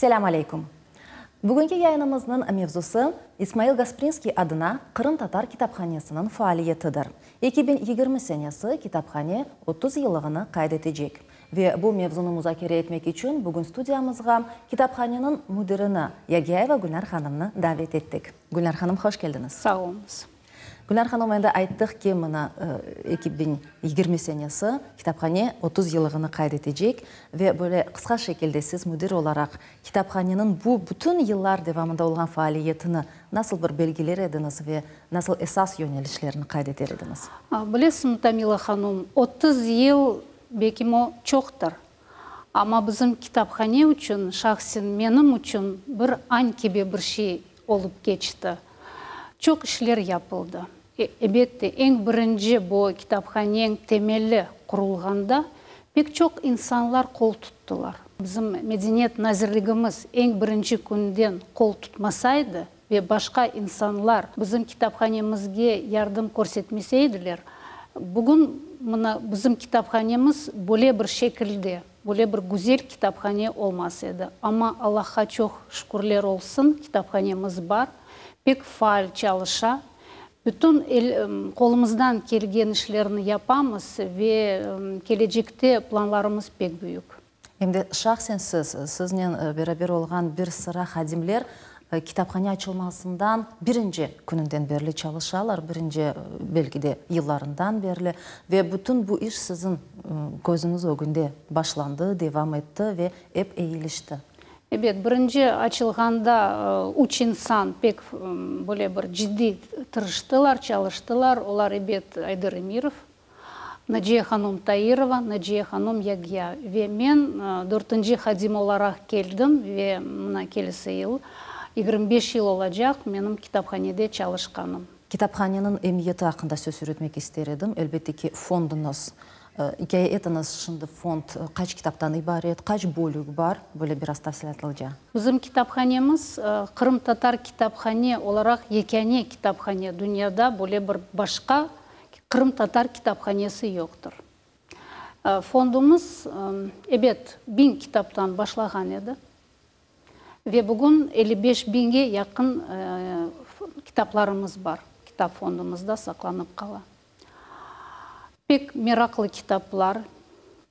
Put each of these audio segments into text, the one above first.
Selam алейкум. Бүгінгі yayınımızın mevzusu İsmail Gasprinski adına Kırım Tatar Kitaphanesi'nin faaliyetidir. 2020 senesi kitapхане 30 yıllığını kaydedecek. Ve bu mevzunu müzakere etmek için bugün stüdyamızga kitaphanenin müdürünü Yagiyeva Gülnar Hanım'ını davet ettik. Gülnar Hanım hoş geldiniz. Sağ olunuz. Gülnar Hanım енді айттық ки мына 2020 senesi kitapхане 30 yıllığını kaydedecek ve böyle kısa şekilde siz müdür olarak kitaphanenin bu bütün yıllar devamında olan faaliyetini nasıl bir belgeler ediniz ve nasıl esas yönelişlerini kaydeder ediniz? Білесің, Тамила ханым, 30 yıl беким о чоқтыр. Ама біздің кітапхане үшін, шахсен менің үшін бір ан кебе бір şey olup geçti. Çok işler yapıldı. Elbette en birinci bu kitaphanenin temeli kurulganda pek çok insanlar kol tuttular. Bizim medeniyet nazirligimiz en birinci günden kol tutmasaydı ve başka insanlar bizim kitaphanemizge yardım көрсетмесейділер, bugün mına bizim kitaphanemiz böyle bir şekilde, böyle bir güzel kitapхане olmasaydı. Ama Allah'a çok şükürler olsun kitaphanemiz var. Pek faal çalışa. Bütün kolumuzdan kelgen işlerini yapamız ve em, gelecekte planlarımız pek büyük. Енді шахсен сіз, сізнен e, beraber olған bir sıra hadimler e, kitapхане açılmasından birinci gününden beri çalışalar, birinci e, belki de yıllarından beri ve bütün bu iş sizin e, gözünüz önünde başlandı, Evet, birinci açılganda e, üç insan pek em, böyle bir ciddi tırıştılar, çalıştılar. Onlar evet Aydır Emirov, Naciye Hanım Tayirova, Naciye Hanım Yagya. Ve men e, dördüncü hadim olarak geldim ve mına kelisi yıl 25 yıl olacak benim kitaphanede çalışkanım. Kitaphanenin emniyeti hakkında söz söylemek isterim. Elbette ki fondunuz, e, hikaye etiniz şimdi fond e, kaç kitaptan ibaret, kaç bölük var? Böyle biraz tafsilatlıca. Bizim kitaphanemiz e, Kırım Tatar kitapхане olarak yekene kitapхане dünyada böyle bir başka Kırım Tatar kitaphanesi yoktur. E, Fondumuz e, evet bin kitaptan başlagan edi. Ve bugün 55 binge yakın e, f- kitaplarımız var. Kitap fondumuzda Pek meraklı kitaplar,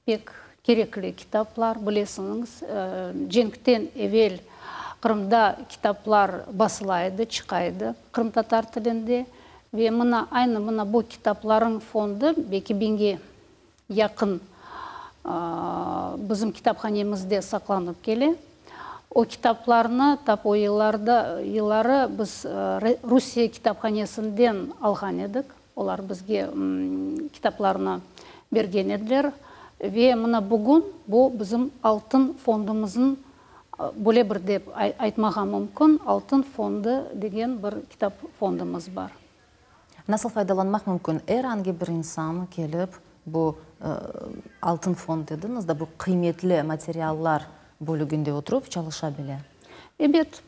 pek gerekli kitaplar білесіңіз. Э, Женктен evvel Қырымда çıkaydı Kırım Tatar tilinde ve mına aynı mına bu kitapların fondu belki binge yakın a, bizim kitaphanemizde saklanıp gele. O kitaplarını tap o yıllarda yılları biz e, Re- Rusya kitaphanesinden algan edik. Олар бізге kitaplarını берген еділер. Ve мына bugün bu bizim altın fondumuzun böyle bir деп ай- айтмаға мүмкін altın fondu деген bir kitap fondumuz var. Nasıl faydalanmak mümkün? Herhangi bir insan gelip bu e, altın fon dediniz de bu kıymetli materyaller bölümünde oturup çalışabilir. Evet,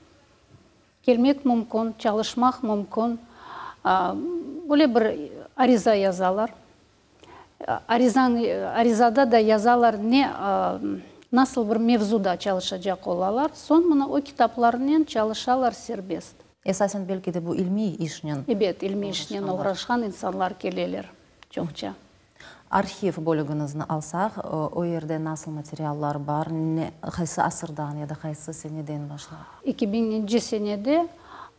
келмек мүмкін, çalışmak мүмкін. А, Böyle bir ariza yazarlar. Arизан, аризада да yazarlar ne а, nasıl bir mevzuda çalışacak olalar. Son mına o kitaplarından çalışarlar serbest. Esasen belki de bu ilmi işinin Evet, ilmi işinен uğraşan insanlar geleler çokça. arxiv bölümünüzü alsak, e, o yerde nasıl materyaller var, ne, qaysı asırdan ya da qaysı seneden başlar? 2000 senede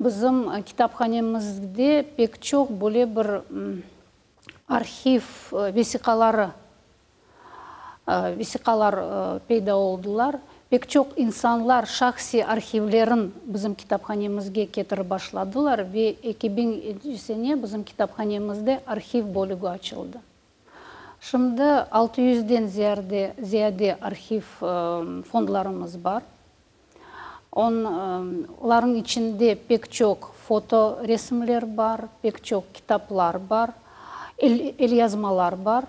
bizim e, kitaphanemizde pek çok böyle bir м, arxiv e, vesikaları e, vesikalar e, peyda oldular. Pek çok insanlar şahsi arxivlerin bizim kitaphanemizge getirip başladılar ve 2000 sene bizim kitaphanemizde arxiv bölümü açıldı. Он, e, onların içinde pek çok foto resimler var, pek çok kitaplar var, el, el yazmalar var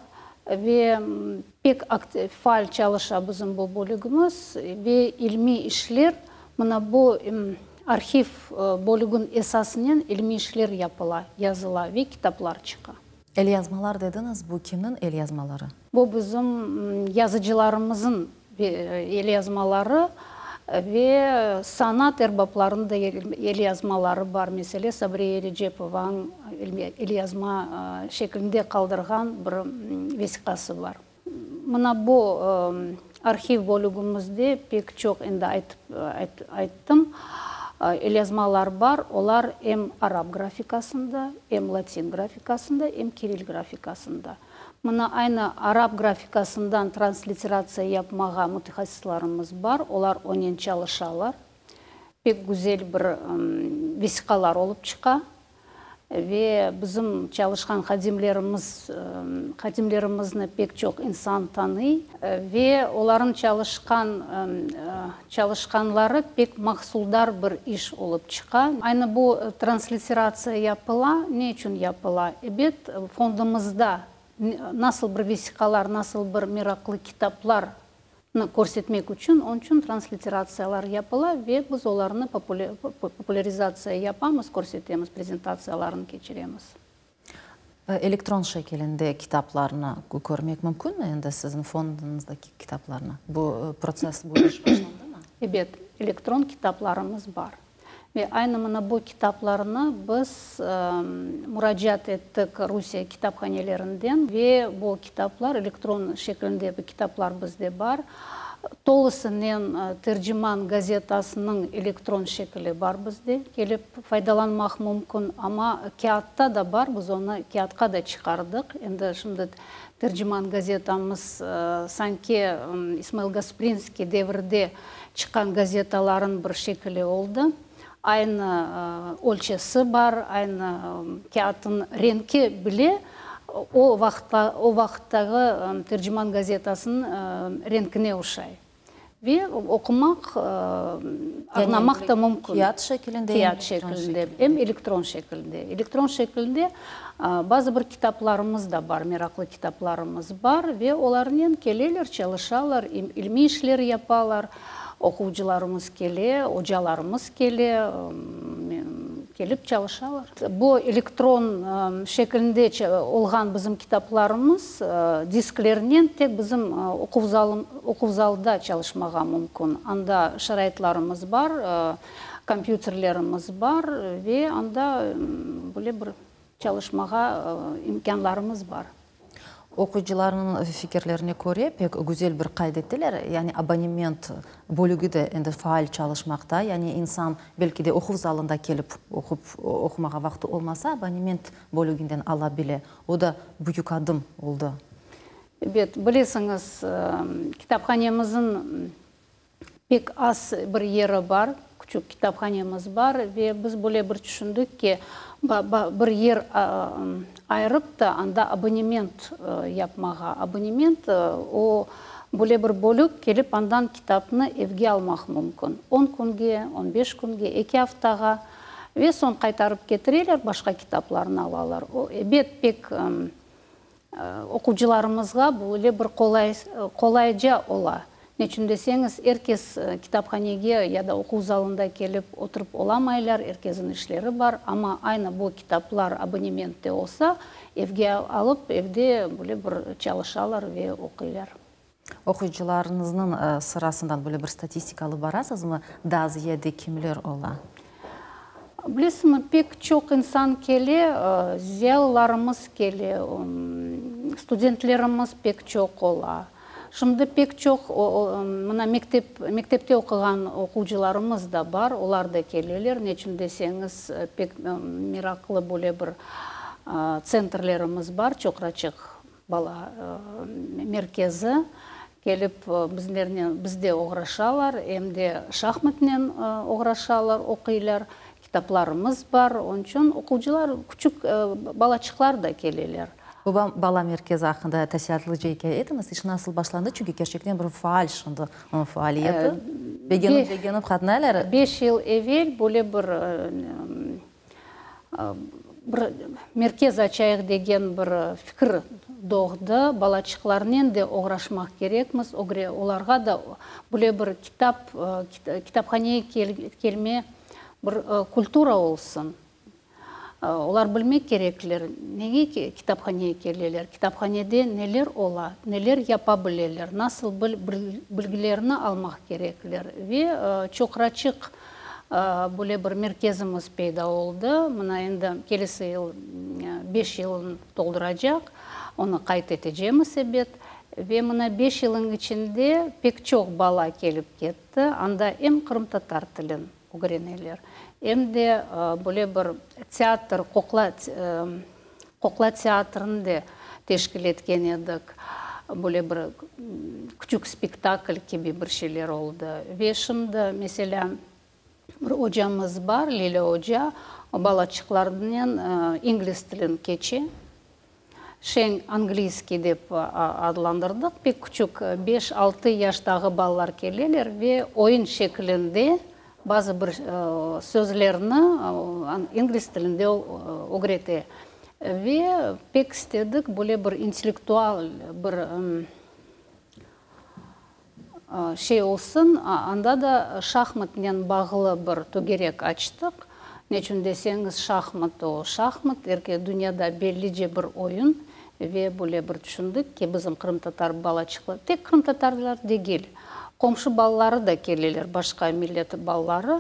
ve m, pek aktif, faal çalışa bizim bu bölümümüz ve ilmi işler mına bu m, arxiv e, bölümün esasının ilmi işler yapıla, yazıla ve kitaplar çıka. El yazmalar dediniz, bu kimin el ве санат эрбапларының да ел язмалары бар. Мәселе сабрия ережепованың ел язма шекілінде қалдырған бір весиқасы бар. Мына бұл архив бөлігімізде пек чоқ енді айтып, айттым. Язмалар бар. Олар м араб графикасында м латин графикасында м кирилл графикасында. Мына айны араб графикасындан транслитерация yapmağa мутахассисларымыз бар. Олар онен чалышалар. Пек гүзел бір весиқалар олып чықа ве біздің чалышқан хадимлерimiz хадимлерimizni пек çok инсан таный. Ве оларын чалышқан чалышқанлары пек мақсулдар бір иш олып чықа айны бұл транслитерация япыла. Не үшін япыла? Эбет фондымызда насыл бір весиқалар насыл бір мираклы китаплар көрсетмек үшін он үшін транслитерациялар япыла ве біз оларны популяризация япамыз көрсетеміз презентацияларын кечіреміз электрон шекелінде китапларны көрмек мүмкін енді сіздің фондыңыздагы китапларны бұл процесс бұл башланды ма эбет электрон китапларымыз бар айны мына бұл китапларны біз мұражат еттік русия китапханелерінден ве бұл китаплар электрон шекілінде бұл китаплар бізде бар толысынан тәржіман газетасының электрон шекілі бар бізде келіп пайдаланмақ мүмкін ама кеатта да бар біз оны кеатқа да шығардық енді шымды тәржіман газетамыз санке исмаил гаспринский дәуірде шыққан газеталарын бір шекілі олды айны өлчесі бар айны кеатын ренке біле о вақыттағы тәржіман газетасын ренкіне ұшай. Ве оқымақ арнамақ та мүмкін. кият шекілінде кият шекілінде эм электрон шекілінде электрон шекілінде базы бір китапларымыз да бар мираклы китапларымыз бар. Ве оларнен келелер çalışалар илми ишлер япалар. Оқушыларымыз келе ожаларымыз келе келіп çalışалар бұл электрон шекілінде олған біздің китапларымыз дисклерінен тек біздің оқу залда çalışмаға мүмкін. Анда шарайтларымыз бар компьютерлеріміз бар ве анда бұле бір çalışмаға имканларымыз бар. Окуучулардын фикирлерине көрө пек гүзел бир кайдеттелер яғни абонемент бөлүгү да энди фаал чалышмакта яғни инсан белки де окуу залында келип окуп окумага убакыты болмаса абонемент бөлүгүндөн ала биле о да адым болду бет билесиңиз китапханемиздин пек аз бир ери бар күчүк китапханемиз бар. Ве биз буле бир түшүндүк ки бір ер айырып та анда абонемент yapmağa абонемент о бөле бір бөлік келіп андан китапны евге алмақ мүмкін. 10 күнге 15 күнге 2 аптаға. Ве сон қайтарып кетірелер башқа китапларын алалар. Бет пек оқушыларымызға бұл бір қолай қолайжа ола. Нечүн десеңіз эркес китапханеге яда оқу залында келіп отырып оламайлар эркезин ишлери бар. Ама айна бул китаплар абонементте болса евге алып евде буле бир чалышалар ве окуйлар окуучуларыңыздын сырасынан буле бир статистика алып барасызбы дазияде кимдер ола? Билесизби пек чок инсан келе зиялыларымыз келе студенттерimiz пек чок ола. Шымды пек чок мына мектеп мектепте оқыған оқушыларымыз да бар олар да келелер. Не үшін десеңіз пек мираклы боле бір центрлерimiz бар. Чоқрачық бала меркезі келіп біздернен бізде оғрашалар эмде шахматнен оғрашалар оқилар китапларымыз бар. Onun үшін оқушылар күчүк балачықлар да келелер. Bu bala merkezi hakkında təsəllücü hekayətimiz iş nasıl başlandı? Çünkü gerçekten bir faal şundu onun faaliyeti. Begenip begenip katnalar. 5 yıl evvel böyle bir bir merkez açayық деген бір fikir doğdu. Балачықларнен де оғрашмақ керекміз. Оларға да бұле бір китап, китапханеге келме бір культура олсын. Олар білмей кереклер неге китапханеге келелер? Китапханеде нелер ола нелер япа білелер? Насыл білгілеріні алмақ кереклер ве чоқрачық бұле бір меркезіміз пайда болды мына енді келесі ел беш жылын толдырacak оны қайта етежеміз себет ве мына беш жылың ішінде пек чоқ бала келіп кетті. Анда эм қырым татар тілін эм де бұле бір театр қоқла қоқла театрын де тешкіл едік бұле бір күчік спектакль кеби бір шелер олды ве шымды mesela bir hocamız бар Lile Hoca. O балачықлардан инглиз тілін кече. Шең английский деп adlandırdık. Пек küçük 5-6 yaştағы балалар келелер ве шекілінде базы бір сөзлеріні инглиз тілінде огрете. Ве пек істедік бұле бір интеллектуал, бір шей олсын анда да шахматмен бағылы бір түгерек ачтық. Нечүн десеңіз шахмат о шахмат эрке дүнияда белли же бір ойын. Ве буле бір түшүндүк ке бизим кырым татар бала чыкты тек кырым татарлар дегел. Комшу балалары да келелер башка миллет балалары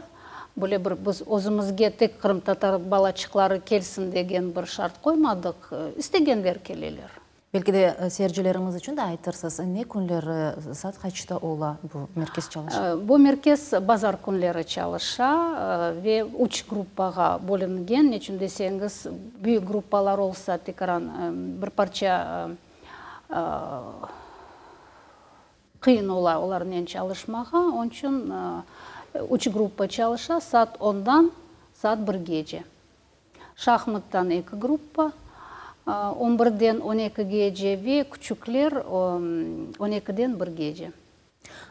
буле бір біз өзімізге тек кырым татар балачыклары келсін деген бір шарт коймадык истегендер келелер Belki de seyircilerimiz için de aytırsız. Ne günleri saat kaçta ola bu merkez çalışır? Bu merkez bazar günleri çalışa ve uç gruppaga bölünген. Nechun deseniz büyük gruppalar olsa tekrar bir parça kıyın ola onların çalışmağa. Onun için uç gruppa çalışa saat 10'dan saat 1 gece. Şahmattan iki gruppa, 11-ден 12-ге жеве, күчүклер 12-ден 1-ге же.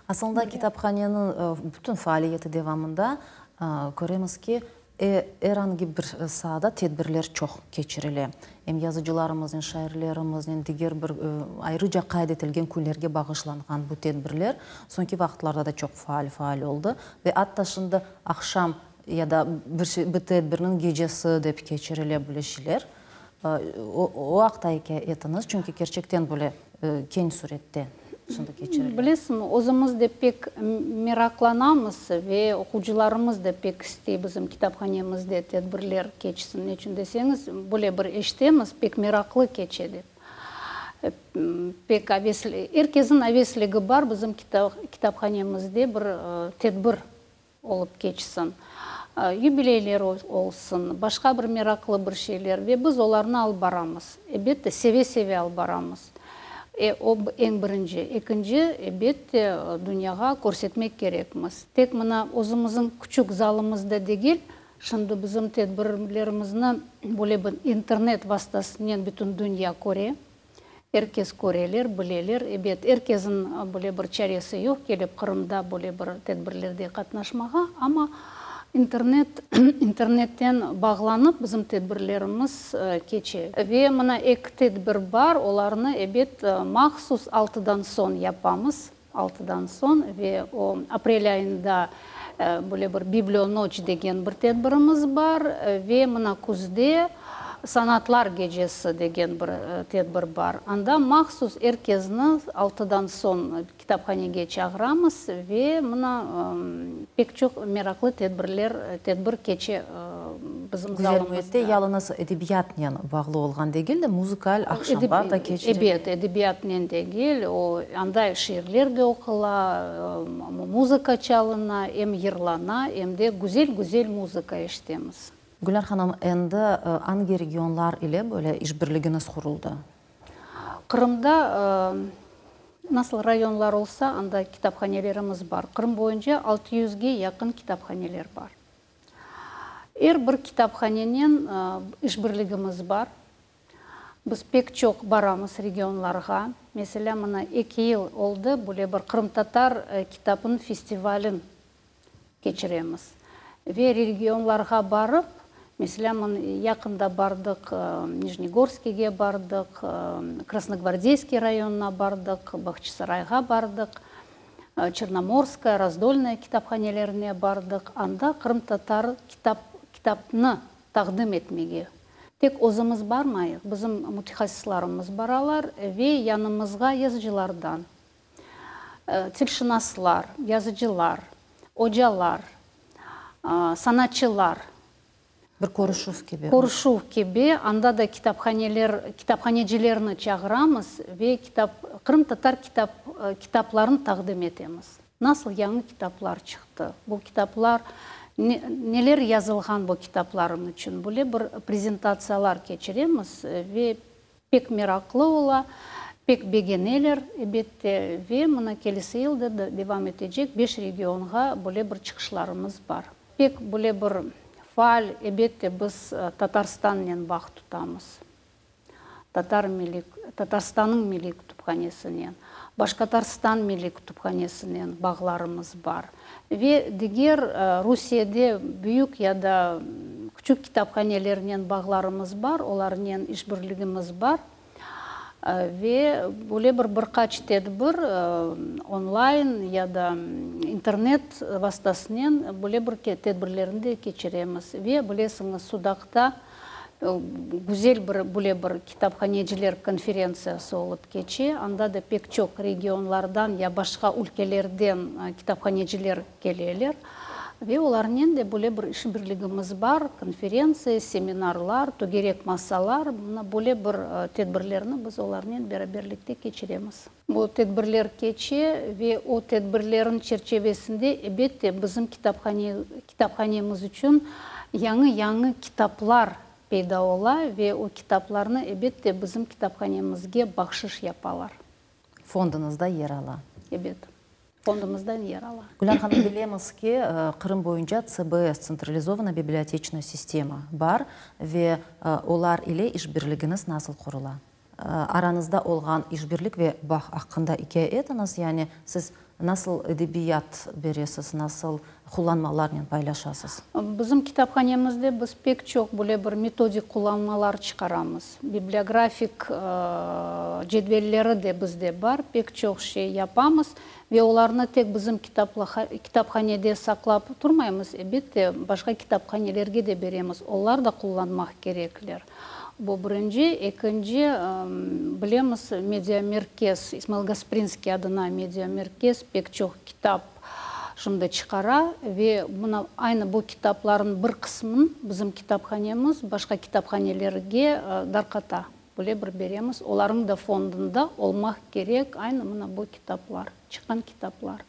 Aslında kitaphanenin bütün faaliyeti devamında göremiz ki herhangi bir sahada tedbirler çok geçirili. Hem yazıcılarımızın, şairlerimizin, diğer bir ayrıca kaydetilgen kunlarga bağışlanған bu tedbirler sonki vaqtlarda da çok faal faal oldu. Ve hatta şimdi akşam ya da bir, bir tedbirinin gecesi dep geçirili bu şeyler o ақтайке етіңіз чүнки керчектен бөле кең суретте шындық кечирилет билесизби өзүбүз да пек меракланамыз ве окуучуларыбыз да пек китапханемизде тедбирлер кечсин эмне үчүн десеңиз бул бир эчтебиз пек мераклуу кече деп. Пек авесли эркезин авеслиги бар биздин китапханемизде бир тедбир болуп кечсин юбилейлер олсын башка бір мераклы бір шейлер. Ве біз оларны алып барамыз. Севе севе алып барамыз. Э, эң биринчи экинчи эбетте дүйнөгө көрсөтмөк керекмиз тек мына өзүбүздүн күчүк залымызда дегил шынды биздин тедбирлерибизди бул интернет васитасынан бүтүн дүйнө көре эркез көрелер билелер эбет эркезин буле бир чареси жок келип кырымда буле бир тедбирлерде катнашмага ама интернет интернеттен бағланып біздің тедбірлеріміз кече. Ве мына эки тедбир бар оларны эбет махсус алтыдан сон япамыз. Алтыдан сон. Ве о апрель айында бул бир библионочь деген бир тедбирimiz бар. Ве мына күзде санатлар кечеси деген бір тедбір бар. Анда махсус эркезни алтыдан соң китапханеге чагырамыз ве мына пек чоң мераклы тедбирлер тедбир кече биздин залыбызда ялыныз эдебият менен баглуу болгон дегил музыкаль акшамбар да кече. Эбет эдебият менен дегил де окула музыка чалына эм йырлана эмде гүзел гүзел музыка эшитебиз Güler Hanım, endi hangi regionlar ile böyle işbirliğiniz kuruldu? Kırım'da nasıl rayonlar olsa anda kitaphanelerimiz var. Kırım boyunca 600'ge yakın kitaphaneler var. Her bir kitaphanenin işbirliğimiz var. Biz pek çok baramız regionlarga. Mesela mana 2 yıl oldu böyle bir Kırım Tatar kitabın festivalin geçiremiz. Ve regionlarga barıp Меселен, якында бардық, Нижнегорскийге бардық, Красногвардейский районына бардық, Бахчисарайға бардық, Черноморская, Раздольная китапханелеріне бардық. Анда Қырым татар китап, китапны тағдым етмеге тек өзіміз бармайық біздің мутахассисларымыз баралар ве янымызға yazıcılardan тілшінаслар yazıcılar ожалар санатчылар бір көрішуов кебе Корушу кебе анда да китапханелер китапханежилерни чагырамыз ве китап кырым татар китап китапларын тагдим этебиз насыл яңы китаплар чыкты бул китаплар нелер жазылган бул китапларым үчүн бул эле бир презентациялар кечиремиз ве пек мираклуула пек бегенелер эбетте ве мына келесі жылда девам этежек беш регионга бул эле бир чыгышларыбыз бар пек бул эле бир фаал эбетте биз татарстаннен бак тутабыз татар милли татарстандын милли кутупханесинен башкатарстан милли кутупханесинен багларыбыз бар. Ве дигер русияде бүйүк яда күчүк китапханелеринен багларыбыз бар оларнен иш бирлигибиз бар ве буле бир бир кач тедбир онлайн яда интернет вастасынан буле бир тедбирлеринди кечиремиз ве билесиңиз судакта гүзел бір буле бір китапханежилер конференциясы болуп кечи анда да пек чок регионлардан я башка өлкелерден китапханежилер келелер. Ве оларнен де буле бір иш бирлигибиз бар конференция семинарлар то керек массалар мына буле бір тедбирлерни биз оларнен бераберликте кечиремиз бул тедбирлер кечи ве о тедбирлердин черчевесинде эбетте биздин китапханемиз үчүн яңы яңы китаплар пайда бола ве о китапларны эбетте биздин китапханемизге бакшыш япалар. Фондунузда ер ала. Эбет. Фондумуздан ер ала. Гүлан ханым билемизки кырым боюнча цбс централизованная библиотечная система бар ве олар эле иш насыл курула аранызда олган иш бирлик ве бак акында ике этыңыз яғни сиз насыл эдебият бересиз насыл кулланмалар менен байлашасыз? Биздин китапханемизде биз пек чок буле бир методик кулланмалар чыгарабыз библиографик жедвеллери де бизде бар. Пек чок шей япабыз ве оларны тек биздин китапханеде саклап турмайбыз эбетте башка китапханелерге де беребиз олар да кулланмак кереклер бул биринчи экинчи билемиз медиа меркез исмаил гаспринский адына медиа меркез пек чок китап шымды чыгара ве мына айны бул китаплардын бир кысмын биздин китапханемиз башка китапханелерге дарката бул бир беребиз олардын да фондунда олмак керек. Айны мына бул китаплар чыккан китаплар.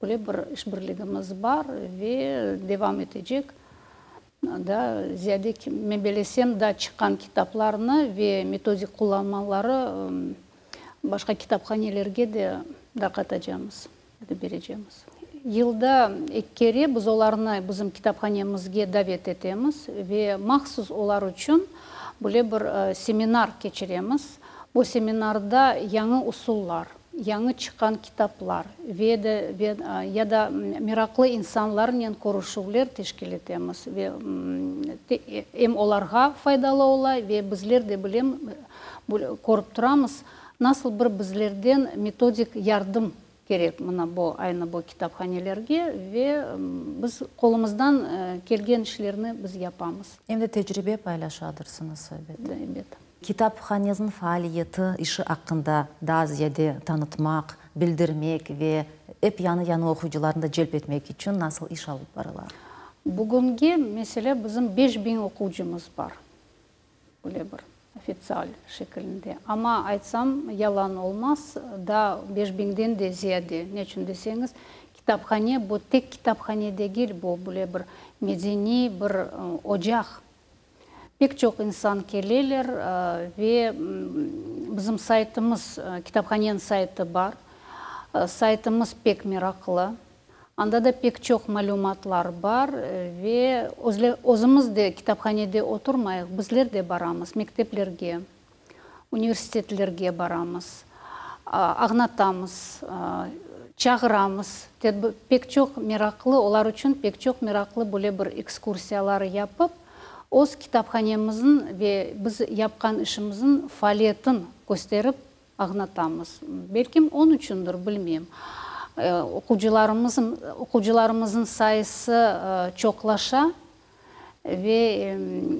Бул бир иш бирлигибиз бар. Ве девам да зияде мен белесем да чыккан китапларны ве методик кулланмалары башка китапханелерге де даркатажабыз бережебиз жылда эккери биз оларны биздин китапханемизге давет этебиз ве махсус олар үчүн бул бир семинар кечиремиз бул семинарда яңы усуллар яңы чыккан китаплар веде яда мираклы инсанлар менен көрүшүүлөр тешкил этебиз эм оларга файдалуу ола ве бизлер де билем көрүп турабыз насыл бир бизлерден методик жардым керек мына бул айна бул китапханелерге. Ве биз колумуздан келген иштерни биз япабыз. Эмне тежрибе байлашадырсыңыз эбет китапханеңиздин фаалияты иши акында да зияде таанытмак билдирмек ве эп яны яны окуучуларын да желп этмек үчүн насыл иш алып барылат бүгүнкү меселе биздин беш миң окуучубуз бар. Эле бир официаль шекилинде ама айтсам ялан болмас да беш миңден де зияде. Эмне үчүн десеңиз китапхане бул тек китапханедеги эле бул бул бир медений бир ожак пек чок инсан келелер ве биздин сайтымыз китапханенин сайты бар сайтымыз пек мираклы анда да пек чок маалыматлар бар ве өзүбүз де китапханеде отурмай бизлер де барамыз мектеплерге университетлерге барамыз агнатабыз чагырамыз пек чок мираклы олар үчүн пек чок мираклы бул бир экскурсиялар япып китапханемиздин ве биз япкан ишибиздин фаалиятын көстөрүп агнатабыз белким он билбейм окуучуларыбыздын окуучуларыбыздын сайысы чоклаша ве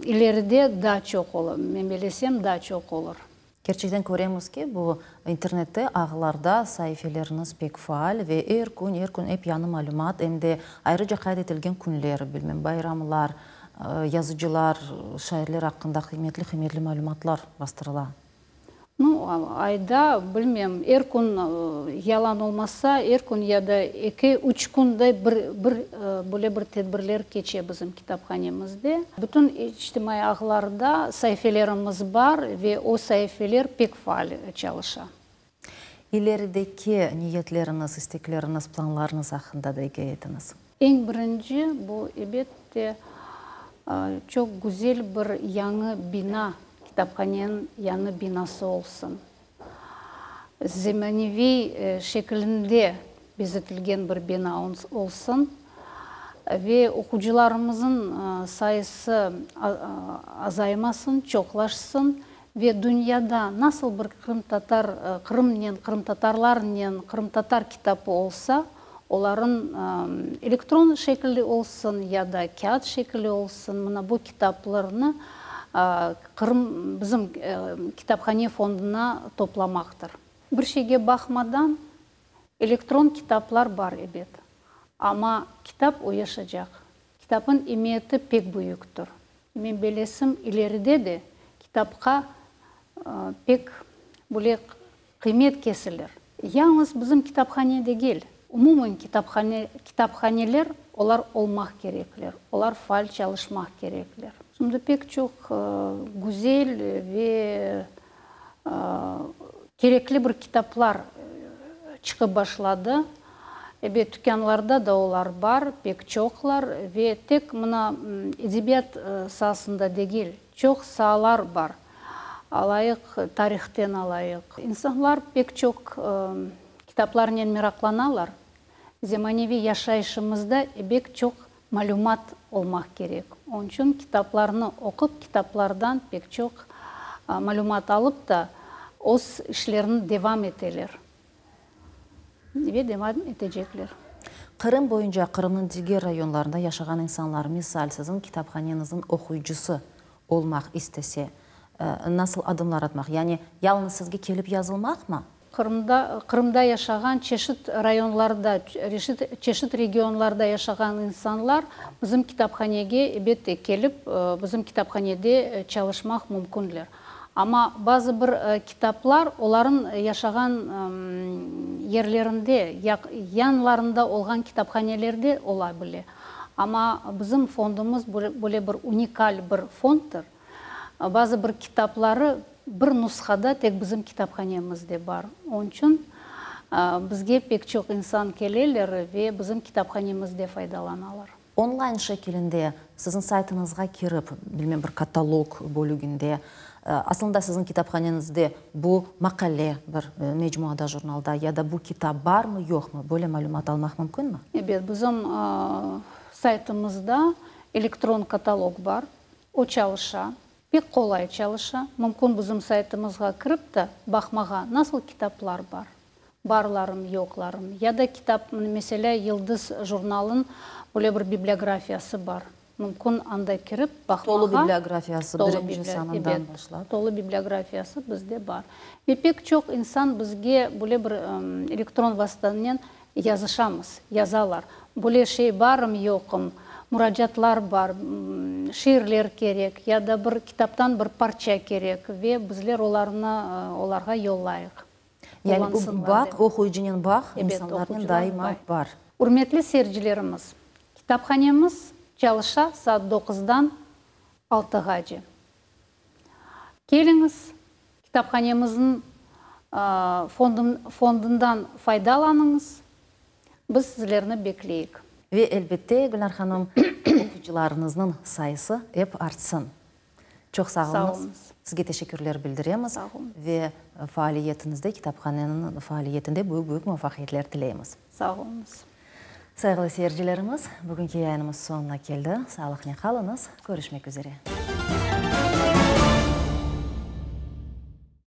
илериде да чок болор мен белесем да чок болор Керчектен көремізге бұл интернетте ағыларда сайфелеріңіз бек фаал ве эр күн эр күн эп яны малумат эмде айры жакайт этилген күнлер билмем байрамлар жазуучулар шайырлер акында кыйметтүү кыйметтүү маалыматлар бастырыла. Ну айда билмем эр күн ялан болмаса эр күн яда эки үч күндөй бир бир бөле бир тедбирлер кече биздин китапханемизде бүтүн ижтимай агыларда сайфелерimiz бар ве о сайфелер пек чалыша. Илеридеки ниетлериңиз истеклериңиз планларыңыз акында да айтыңыз эң биринчи бул чок гүзел бир яңы бина? Китапханенин яңы бинасы болсын заманауи шекілінде безетілген бір бина болсын ве окуучуларыбыздын сайысы азаймасын чоңлашсын ве дүйнөдө насыл бир кырым татар кырым татарлар менен кырым татар китабы болса оларын электрон шекілде болсын яда кағыт шекілде болсын мына бұл китапларны қырым біздің китапхане фондына топламақтыр. Бір шеге бақмадан электрон китаплар бар ебет ама китап жақ китаптың иметі пек тұр. Мен белесім илеріде де китапқа пек бөлек қимет кесілер. Яңыз біздің китапханеде кел. Умуман китапхане китапханелер олар олмақ кереклер олар фаль чалышмақ кереклер Şimdi pek çok güzel ve gerekli bir kitaplar çıkıp başladı. Ebe dükkanlarda da олар бар, pek çoklar ve tek mına edebiyat sahasında değil, çok sahalar бар. Alayık, tarihten alayık. İnsanlar pek çok kitaplarla meraklanalar заманауи яшайышымызда бек чок малюмат олмақ керек. Onun үшін китапларны оқып китаплардан бек чок малюмат алып та өз ишлерин девам этелер девам этежеклер Қырым бойынша Қырымның диге районларында яшаған инсанлар мисал сіздің китапханеңіздің оқуучысы олмақ істесе насыл адымлар атмақ. Яғни ялныз сізге келіп жазылмақ ма? Қырымда, Қырымда яшаған чешіт районларда, чешіт регионларда яшаған инсанлар біздің китапханеге бетте келіп, біздің китапханеде чалышмақ мүмкінділер. Ама базы бір китаплар оларын яшаған ерлерінде, янларында олған китапханелерде ола біле. Ама біздің фондымыз бөле бір уникаль бір фондтыр. Базы бір китаплары бір нұсқада тек біздің кітапханемізде бар оның үшін бізге пек чоқ инсан келелер ве біздің кітапханемізде пайдаланалар онлайн шекелінде сіздің сайтыңызға кіріп білмем бір каталог бөлігінде асылында сіздің кітапханеңізде бұл мақале бір мejmuada журналда яда бұл китап бармы жоқмы бөле мәлімат алмақ мүмкін ме evet біздің сайтымызда электрон каталог бар очалыша бек қолай чалыша мүмкін біздің сайтымызға кіріп та бақмаға насыл китаплар бар. Барларым жоқларым яда китап мәселе йылдыз журналын бөле бір библиографиясы бар. Мүмкін андай кіріп бақмаға толы библиографиясы бірінші санынан башлап толы библиографиясы бізде бар. Бек чоқ инсан бізге бөле бір электрон вастанен жазышамыз yazалар бөле шей барым жоқым мұражатлар бар ширлер керек я да бір китаптан бір парча керек ве біздер оларны оларға жоллайық яғни бақ оқуыжынен бақ инсанлардың дайыма бар. Урметлі серджілеріміз китапханеміз чалыша саат доқыздан алтыға же. Келіңіз китапханеміздің фондындан пайдаланыңыз біз сіздерді беклейік. Ve elbette Gülnar Hanım okuyucularınızın sayısı hep artsın. Çok sağ olunuz. Sağ Sizge teşekkürler bildiremiz ve faaliyetinizde, kitaphanenin faaliyetinde büyük büyük muvaffakiyetler dileyimiz. Sağ olunuz. Saygılı seyircilerimiz, bugünkü yayınımız sonuna geldi. Sağlıkla kalınız. Görüşmek üzere.